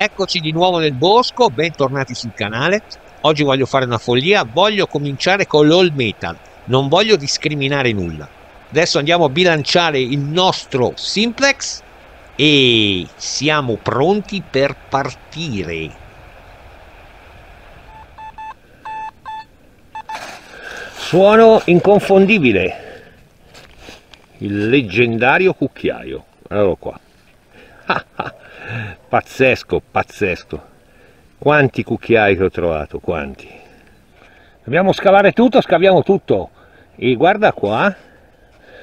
Eccoci di nuovo nel bosco, bentornati sul canale. Oggi voglio fare una follia, voglio cominciare con l'all metal, non voglio discriminare nulla. Adesso andiamo a bilanciare il nostro simplex e siamo pronti per partire. Suono inconfondibile, il leggendario cucchiaio. Eccolo qua. pazzesco, pazzesco. Quanti cucchiai che ho trovato, quanti. Dobbiamo scavare tutto, scaviamo tutto. E guarda qua,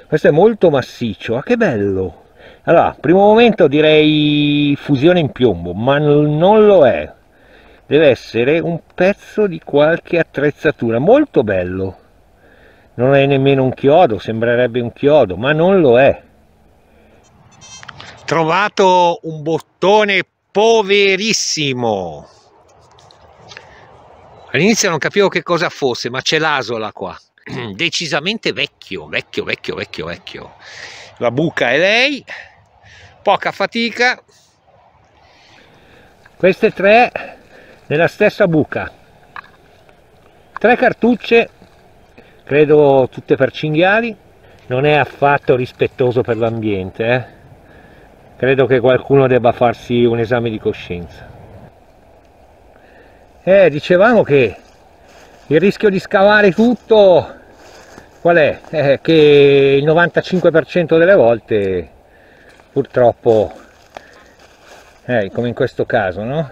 questo è molto massiccio, ah che bello. Allora, primo momento direi fusione in piombo, ma non lo è. Deve essere un pezzo di qualche attrezzatura, molto bello. Non è nemmeno un chiodo, sembrerebbe un chiodo, ma non lo è trovato un bottone poverissimo. All'inizio non capivo che cosa fosse ma c'è l'asola qua. Decisamente vecchio vecchio vecchio vecchio vecchio. La buca è lei. Poca fatica. Queste tre nella stessa buca. Tre cartucce credo tutte per cinghiali. Non è affatto rispettoso per l'ambiente eh? Credo che qualcuno debba farsi un esame di coscienza eh dicevamo che il rischio di scavare tutto qual è? Eh, che il 95% delle volte purtroppo eh, come in questo caso no?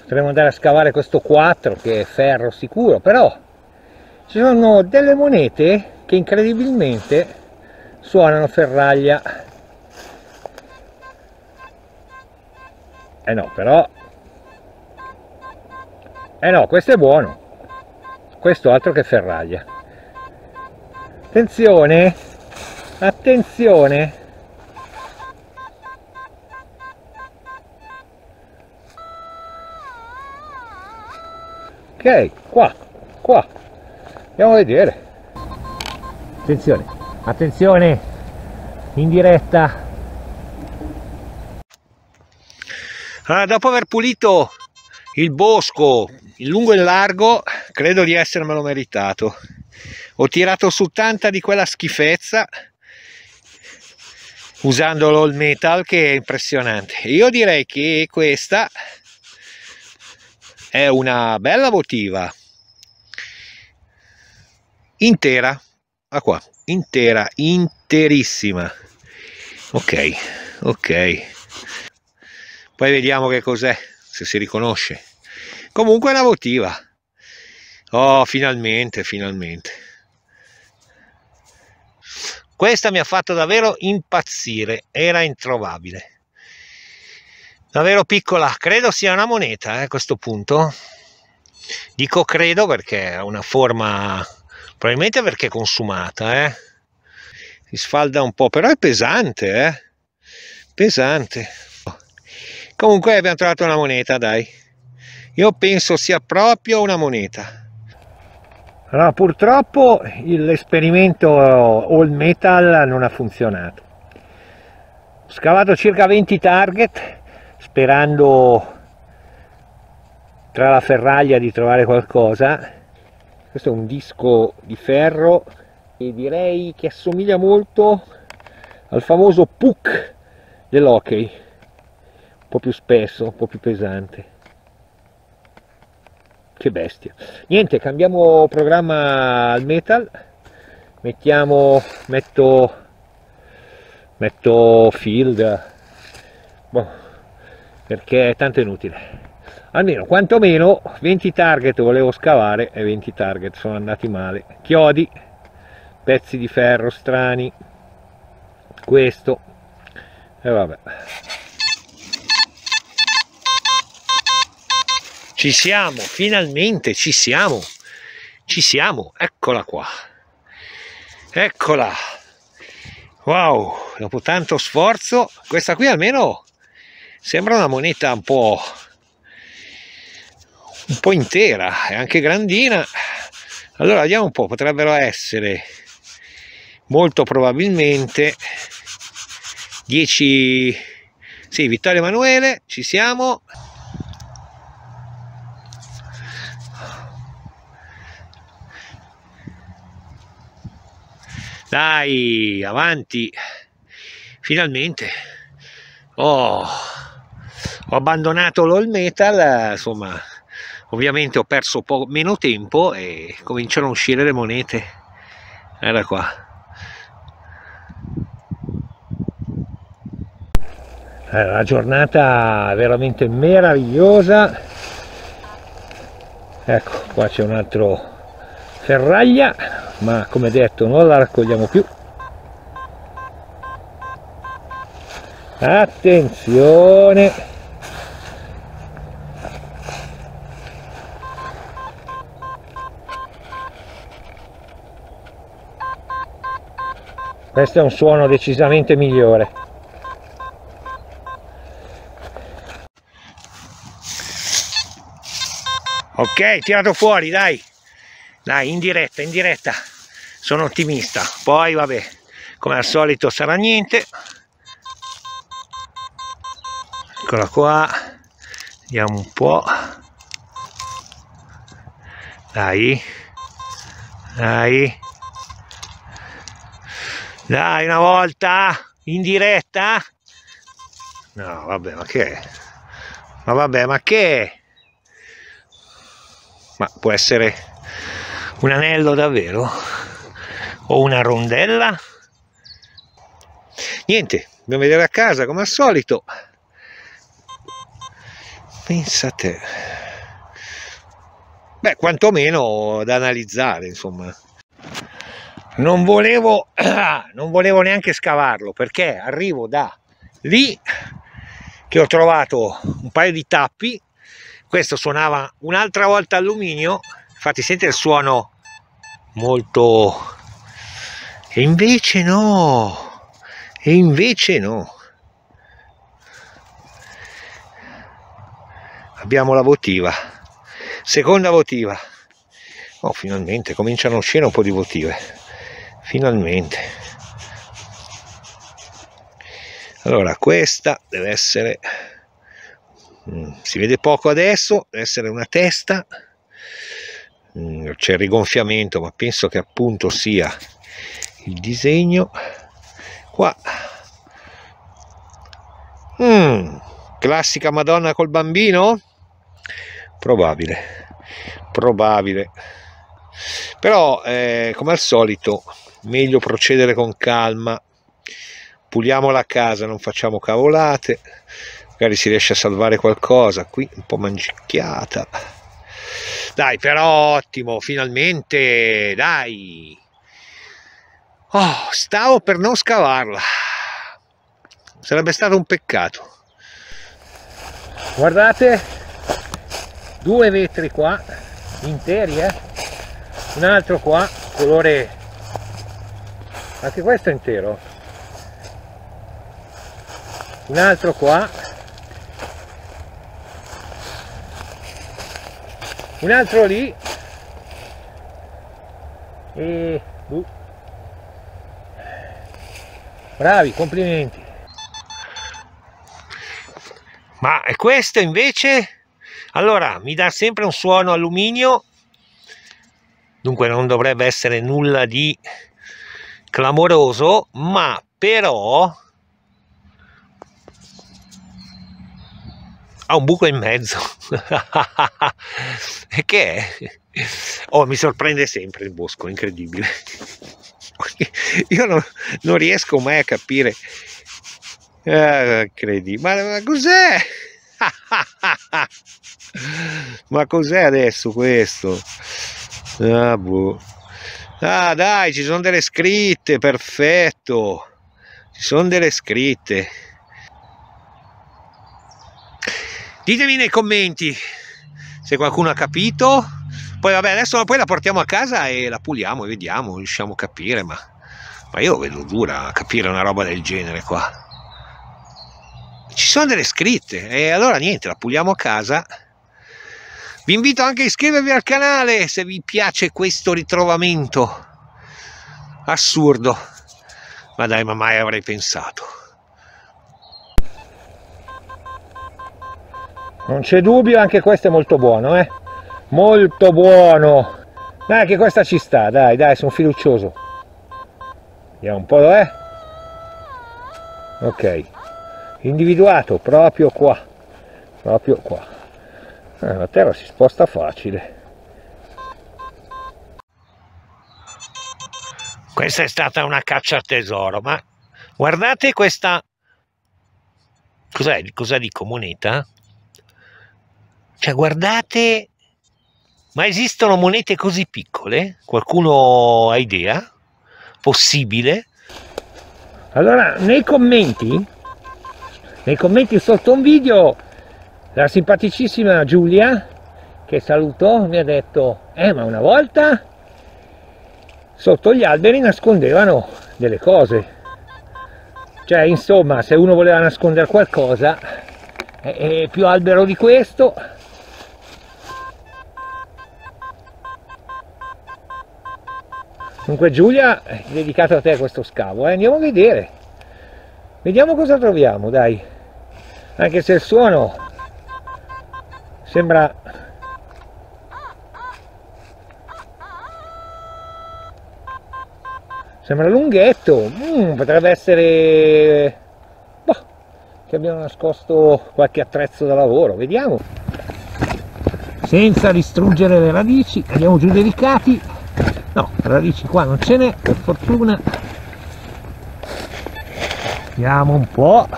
potremmo andare a scavare questo 4 che è ferro sicuro però ci sono delle monete che incredibilmente suonano ferraglia. Eh no però. Eh no questo è buono. Questo altro che ferraglia. Attenzione. Attenzione. Ok qua qua. Andiamo a vedere. Attenzione attenzione in diretta. Allora, dopo aver pulito il bosco in lungo e in largo credo di essermelo meritato. Ho tirato su tanta di quella schifezza usando l'all metal che è impressionante. Io direi che questa è una bella votiva. Intera ah qua intera interissima. Ok ok. Poi vediamo che cos'è se si riconosce. Comunque è una votiva. Oh finalmente finalmente. Questa mi ha fatto davvero impazzire. Era introvabile. Davvero piccola. Credo sia una moneta eh, a questo punto. Dico credo perché ha una forma probabilmente perché è consumata eh? si sfalda un po' però è pesante eh? pesante. Comunque abbiamo trovato una moneta dai. Io penso sia proprio una moneta. Allora purtroppo l'esperimento all metal non ha funzionato. Ho scavato circa 20 target sperando tra la ferraglia di trovare qualcosa questo è un disco di ferro e direi che assomiglia molto al famoso puck dell'hockey. Un po' più spesso, un po' più pesante. Che bestia. Niente, cambiamo programma al metal. Mettiamo, metto metto field. Boh, perché è tanto inutile almeno quantomeno 20 target volevo scavare e 20 target sono andati male. Chiodi pezzi di ferro strani questo e vabbè. Ci siamo finalmente ci siamo. Ci siamo eccola qua. Eccola. Wow dopo tanto sforzo questa qui almeno sembra una moneta un po' un po' intera e anche grandina allora vediamo un po' potrebbero essere molto probabilmente 10 Sì, Vittorio Emanuele, ci siamo. Dai, avanti. Finalmente. Oh, ho abbandonato l'all metal, insomma, ovviamente ho perso po- meno tempo e cominciano a uscire le monete. Guarda qua. la giornata veramente meravigliosa ecco qua c'è un altro ferraglia ma come detto non la raccogliamo più attenzione questo è un suono decisamente migliore. Ok tirato fuori dai. Dai in diretta in diretta. Sono ottimista. Poi vabbè come al solito sarà niente. Eccola qua. Vediamo un po. Dai. Dai dai una volta in diretta. No vabbè ma che? Ma vabbè ma che? Ma può essere un anello davvero? O una rondella? Niente dobbiamo vedere a casa come al solito. Pensa a te. Beh quantomeno da analizzare insomma non volevo non volevo neanche scavarlo perché arrivo da lì che ho trovato un paio di tappi. Questo suonava un'altra volta alluminio infatti sente il suono molto e invece no e invece no. Abbiamo la votiva seconda votiva. Oh finalmente cominciano a uscire un po' di votive finalmente. Allora questa deve essere Mm, si vede poco adesso deve essere una testa. Mm, c'è il rigonfiamento ma penso che appunto sia il disegno. Qua. Mm, classica madonna col bambino? Probabile probabile. Però eh, come al solito meglio procedere con calma. Puliamo la casa non facciamo cavolate. Magari si riesce a salvare qualcosa. Qui un po' mangicchiata dai però ottimo. Finalmente dai. Oh, stavo per non scavarla. Sarebbe stato un peccato. Guardate. Due vetri qua. Interi eh. Un altro qua colore anche questo è intero. Un altro qua. Un altro lì. E uh. bravi complimenti. Ma questo invece? Allora mi dà sempre un suono alluminio. Dunque non dovrebbe essere nulla di clamoroso ma però ha un buco in mezzo e che è? Oh, mi sorprende sempre il bosco, incredibile. Io non, non riesco mai a capire. Ah, credi, ma, ma cos'è? ma cos'è adesso questo? Ah, boh. Ah, dai, ci sono delle scritte, perfetto. Ci sono delle scritte. ditemi nei commenti se qualcuno ha capito poi vabbè adesso poi la portiamo a casa e la puliamo e vediamo riusciamo a capire ma, ma io vedo dura a capire una roba del genere qua ci sono delle scritte e allora niente la puliamo a casa vi invito anche a iscrivervi al canale se vi piace questo ritrovamento. Assurdo. Ma dai ma mai avrei pensato. Non c'è dubbio anche questo è molto buono eh. Molto buono. Dai che questa ci sta dai dai sono fiducioso. Vediamo un po' eh. Ok. Individuato proprio qua. Proprio qua eh, la terra si sposta facile. Questa è stata una caccia al tesoro ma guardate questa cos'è? Cosa dico moneta? Cioè guardate ma esistono monete così piccole? Qualcuno ha idea? Possibile? Allora nei commenti nei commenti sotto un video la simpaticissima Giulia che saluto mi ha detto eh ma una volta sotto gli alberi nascondevano delle cose. Cioè insomma se uno voleva nascondere qualcosa è più albero di questo. Comunque Giulia è dedicato a te questo scavo eh? andiamo a vedere. Vediamo cosa troviamo dai. Anche se il suono sembra sembra lunghetto. Mm, potrebbe essere boh, che abbiamo nascosto qualche attrezzo da lavoro. Vediamo. Senza distruggere le radici andiamo giù delicati. No radici qua non ce n'è per fortuna. Vediamo un po'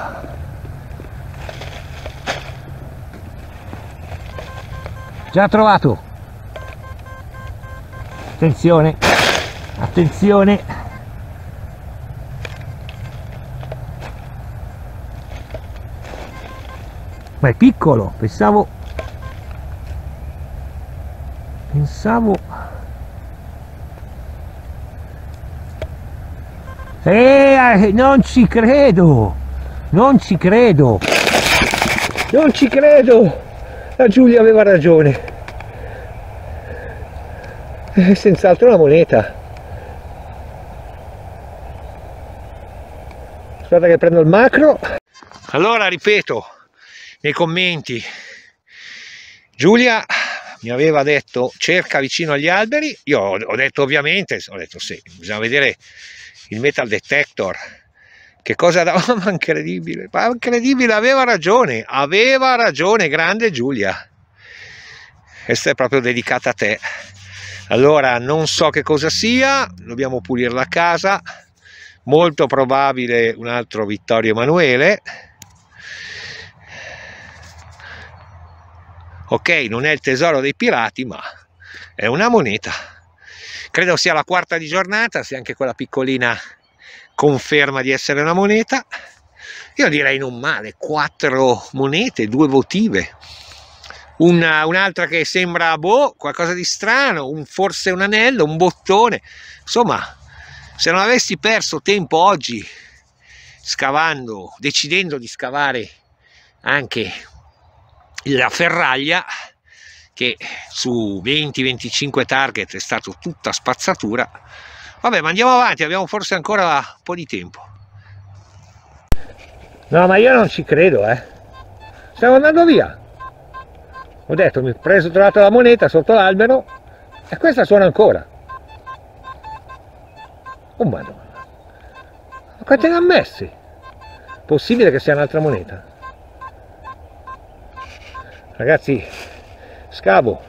già trovato. Attenzione attenzione. Ma è piccolo pensavo pensavo. Eh, non ci credo non ci credo. Non ci credo la Giulia aveva ragione. È senz'altro una moneta. Aspetta che prendo il macro. Allora ripeto nei commenti. Giulia mi aveva detto cerca vicino agli alberi. Io ho detto ovviamente ho detto sì bisogna vedere il metal detector che cosa dava ma incredibile. Ma incredibile aveva ragione aveva ragione grande Giulia. Questa è proprio dedicata a te. Allora non so che cosa sia dobbiamo pulire la casa. Molto probabile un altro Vittorio Emanuele. Ok non è il tesoro dei pirati ma è una moneta. Credo sia la quarta di giornata se anche quella piccolina conferma di essere una moneta. Io direi non male quattro monete due votive. Una, un'altra che sembra boh, qualcosa di strano un, forse un anello un bottone. Insomma se non avessi perso tempo oggi scavando decidendo di scavare anche la ferraglia che su 20-25 target è stato tutta spazzatura vabbè ma andiamo avanti abbiamo forse ancora un po' di tempo. No ma io non ci credo eh. Stiamo andando via. Ho detto mi ho preso trovato la moneta sotto l'albero e questa suona ancora. Oh madonna. Ma quante ne ha messi? Possibile che sia un'altra moneta? Ragazzi scavo.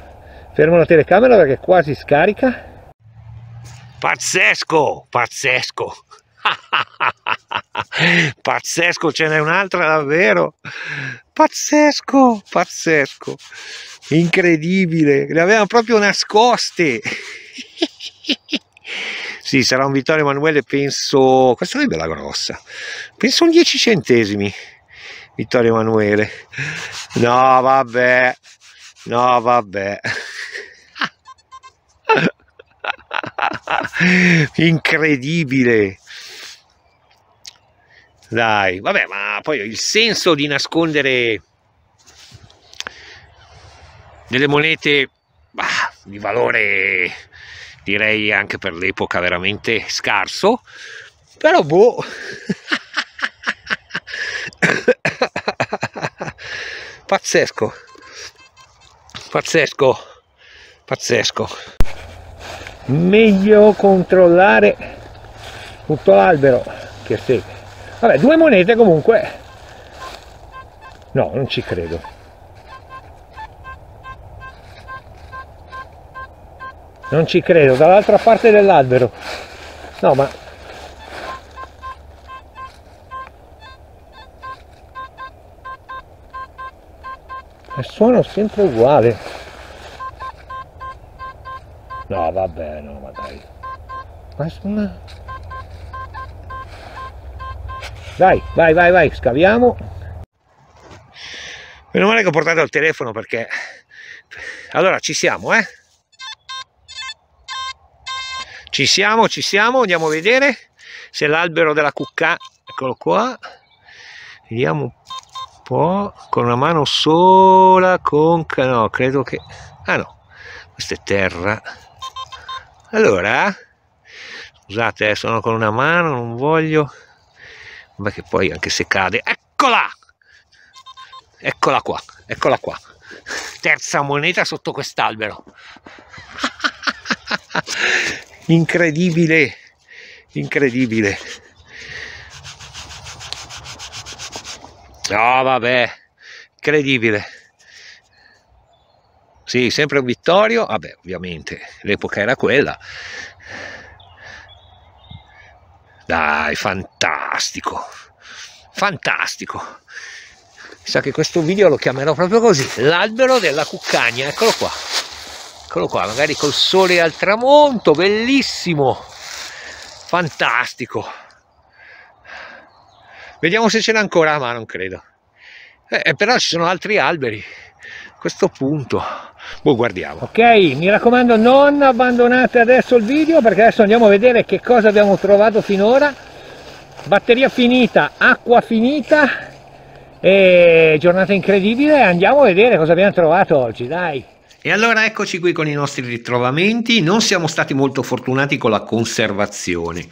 Fermo la telecamera perché quasi scarica pazzesco pazzesco pazzesco ce n'è un'altra davvero pazzesco pazzesco incredibile le avevano proprio nascoste sì sarà un Vittorio Emanuele penso questa è bella grossa penso un 10 centesimi Vittorio Emanuele. No, vabbè. No, vabbè. Incredibile. Dai, vabbè, ma poi il senso di nascondere delle monete bah, di valore direi anche per l'epoca veramente scarso, però boh. pazzesco pazzesco pazzesco meglio controllare tutto l'albero che se vabbè due monete comunque. No non ci credo. Non ci credo dall'altra parte dell'albero. No ma il suono sempre uguale no vabbè no ma dai. Suona dai vai vai vai scaviamo. Meno male che ho portato il telefono perché allora ci siamo eh? Ci siamo ci siamo andiamo a vedere se l'albero della cucca eccolo qua. Vediamo un po' con una mano sola con no credo che ah no questa è terra allora scusate eh, sono con una mano non voglio. Ma che poi anche se cade eccola! Eccola qua eccola qua. Terza moneta sotto quest'albero. Incredibile incredibile. No, vabbè, incredibile. Sì, sempre un Vittorio, vabbè, ovviamente l'epoca era quella. Dai, fantastico, fantastico. Sa che questo video lo chiamerò proprio così, l'albero della cuccagna, eccolo qua. Eccolo qua, magari col sole al tramonto, bellissimo, fantastico. Vediamo se ce n'è ancora, ma non credo. Eh, eh, però ci sono altri alberi. A questo punto. Boh, guardiamo. Ok, mi raccomando non abbandonate adesso il video perché adesso andiamo a vedere che cosa abbiamo trovato finora. Batteria finita, acqua finita e giornata incredibile. Andiamo a vedere cosa abbiamo trovato oggi, dai. E allora eccoci qui con i nostri ritrovamenti. Non siamo stati molto fortunati con la conservazione,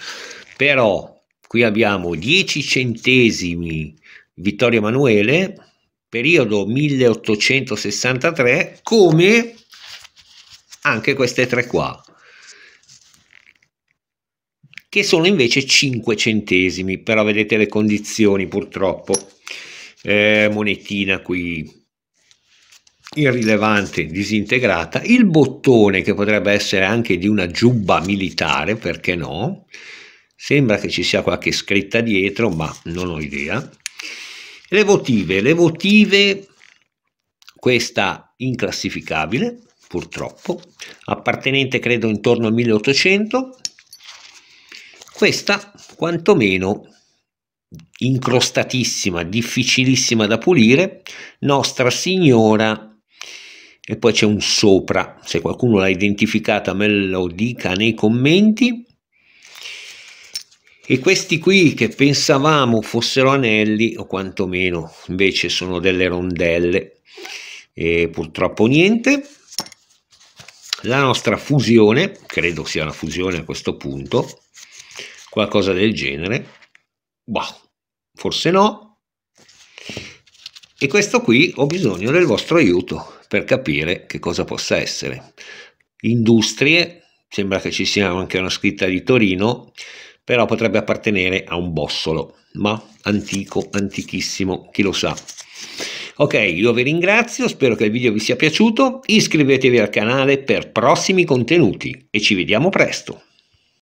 però Qui abbiamo 10 centesimi Vittorio Emanuele, periodo 1863, come anche queste tre qua, che sono invece 5 centesimi, però vedete le condizioni purtroppo. Eh, monetina qui irrilevante, disintegrata, il bottone che potrebbe essere anche di una giubba militare, perché no? Sembra che ci sia qualche scritta dietro, ma non ho idea. Le votive, le votive, questa inclassificabile, purtroppo, appartenente credo intorno al 1800, questa quantomeno incrostatissima, difficilissima da pulire, Nostra Signora e poi c'è un sopra, se qualcuno l'ha identificata me lo dica nei commenti e questi qui che pensavamo fossero anelli o quantomeno invece sono delle rondelle e purtroppo niente. La nostra fusione credo sia una fusione a questo punto qualcosa del genere. Bah, forse no. E questo qui ho bisogno del vostro aiuto per capire che cosa possa essere. Industrie sembra che ci sia anche una scritta di Torino però potrebbe appartenere a un bossolo, ma antico, antichissimo, chi lo sa. Ok, io vi ringrazio, spero che il video vi sia piaciuto, iscrivetevi al canale per prossimi contenuti e ci vediamo presto.